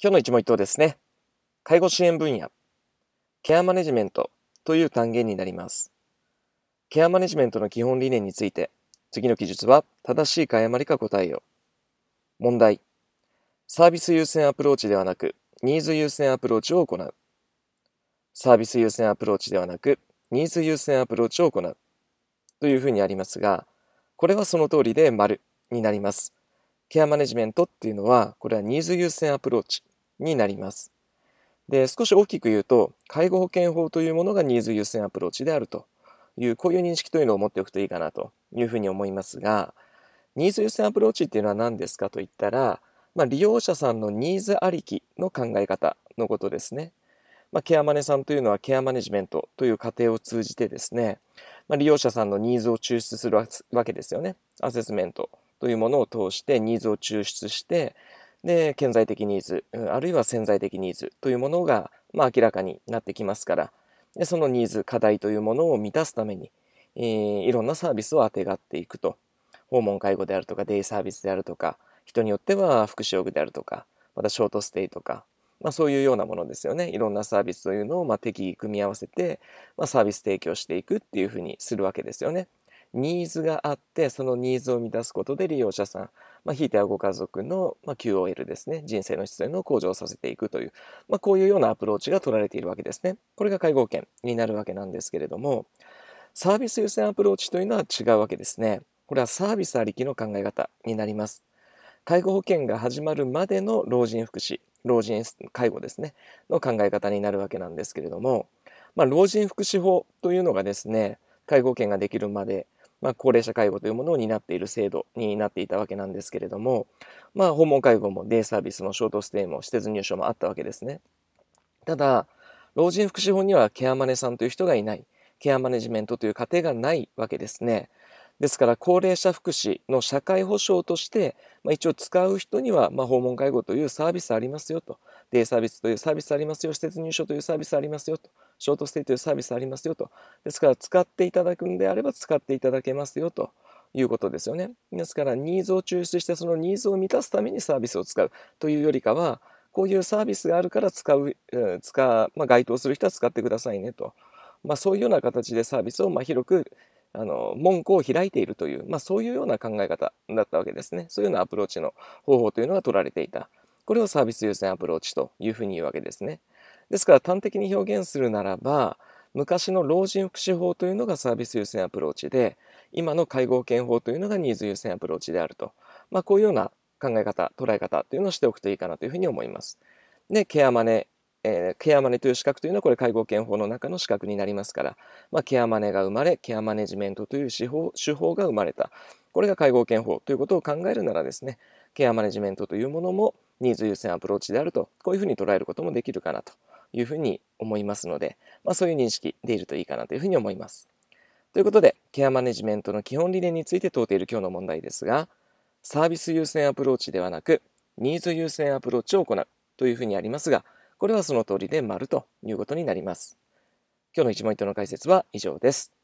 今日の一問一答ですね。介護支援分野、ケアマネジメントという単元になります。ケアマネジメントの基本理念について、次の記述は正しいか誤りか答えよ。問題。サービス優先アプローチではなく、ニーズ優先アプローチを行う。サービス優先アプローチではなく、ニーズ優先アプローチを行う。というふうにありますが、これはその通りで丸になります。ケアマネジメントっていうのは、これはニーズ優先アプローチになります。で、少し大きく言うと、介護保険法というものがニーズ優先アプローチであるという、こういう認識というのを持っておくといいかなというふうに思いますが、ニーズ優先アプローチっていうのは何ですかといったら、まあ、利用者さんのニーズありきの考え方のことですね。まあ、ケアマネさんというのはケアマネジメントという過程を通じてですね、まあ、利用者さんのニーズを抽出するわけですよね。アセスメントというものを通してニーズを抽出して、で、顕在的ニーズ、あるいは潜在的ニーズというものが、まあ、明らかになってきますから、でそのニーズ、課題というものを満たすために、えー、いろんなサービスをあてがっていくと。訪問介護であるとか、デイサービスであるとか、人によっては福祉用具であるとか、またショートステイとか、まあ、そういうようなものですよね。いろんなサービスというのをまあ適宜組み合わせて、まあ、サービス提供していくっていうふうにするわけですよね。ニーズがあってそのニーズを満たすことで利用者さん、まあ、ひいてはご家族の、まあ、QOL ですね。人生の質の向上させていくという、まあ、こういうようなアプローチが取られているわけですね。これが介護保険になるわけなんですけれどもサービス優先アプローチというのは違うわけですね。これはサービスありきの考え方になります。介護保険が始まるまでの老人福祉老人介護ですねの考え方になるわけなんですけれども、まあ、老人福祉法というのがですね介護保険ができるまでまあ、高齢者介護というものを担っている制度になっていたわけなんですけれども、まあ、訪問介護もデイサービスもショートステイも施設入所もあったわけですね。ただ、老人福祉法にはケアマネさんという人がいない、ケアマネジメントという過程がないわけですね。ですから高齢者福祉の社会保障として、まあ、一応使う人には、まあ、訪問介護というサービスありますよと。デイサービスというサービスありますよ。施設入所というサービスありますよと。ショートステイというサービスありますよと。ですから使っていただくんであれば使っていただけますよと。いうことですよね。ですからニーズを抽出してそのニーズを満たすためにサービスを使う。というよりかはこういうサービスがあるから使う、使うまあ、該当する人は使ってくださいねと、まあ、そういうような形でサービスをまあ広くあの門戸を開いているという、まあ、そういうような考え方だったわけですね。そういうようなアプローチの方法というのが取られていた。これをサービス優先アプローチというふうに言うわけですね。ですから端的に表現するならば、昔の老人福祉法というのがサービス優先アプローチで、今の介護保険法というのがニーズ優先アプローチであると。まあ、こういうような考え方、捉え方というのをしておくといいかなというふうに思います。で、ケアマネえー、ケアマネという資格というのはこれ介護保険法の中の資格になりますから、まあ、ケアマネが生まれケアマネジメントという手法手法が生まれたこれが介護保険法ということを考えるならですねケアマネジメントというものもニーズ優先アプローチであるとこういうふうに捉えることもできるかなというふうに思いますので、まあ、そういう認識でいるといいかなというふうに思います。ということでケアマネジメントの基本理念について問うている今日の問題ですがサービス優先アプローチではなくニーズ優先アプローチを行うというふうにありますがこれはその通りで丸ということになります。今日の一問一答の解説は以上です。